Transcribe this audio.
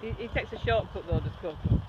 He, he takes a shortcut though, does Coco?